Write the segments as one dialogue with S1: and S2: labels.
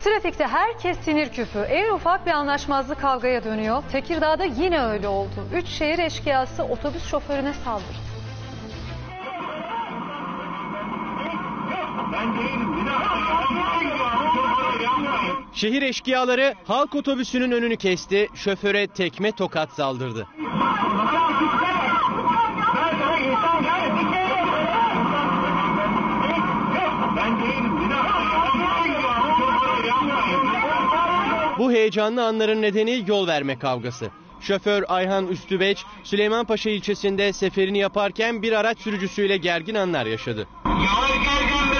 S1: Trafikte herkes sinir küpü. En ufak bir anlaşmazlık kavgaya dönüyor. Tekirdağ'da yine öyle oldu. Üç şehir eşkıyası otobüs şoförüne saldırdı.
S2: Şehir eşkıyaları halk otobüsünün önünü kesti, şoföre tekme tokat saldırdı. Bu heyecanlı anların nedeni yol verme kavgası. Şoför Ayhan Üstübeç, Süleymanpaşa ilçesinde seferini yaparken bir araç sürücüsüyle gergin anlar yaşadı.
S3: Yavaş geleceğim biraz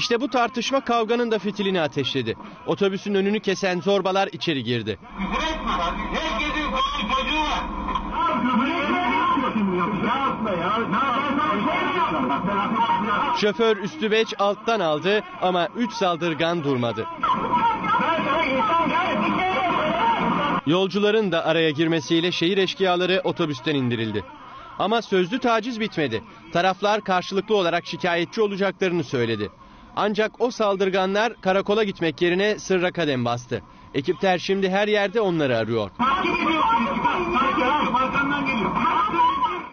S2: İşte bu tartışma kavganın da fitilini ateşledi. Otobüsün önünü kesen zorbalar içeri girdi. Şoför Üstübeç alttan aldı ama 3 saldırgan durmadı. Yolcuların da araya girmesiyle şehir eşkıyaları otobüsten indirildi. Ama sözlü taciz bitmedi. Taraflar karşılıklı olarak şikayetçi olacaklarını söyledi. Ancak o saldırganlar karakola gitmek yerine sırra kadem bastı. Ekipler şimdi her yerde onları arıyor.
S3: Takip ediyorsunuz.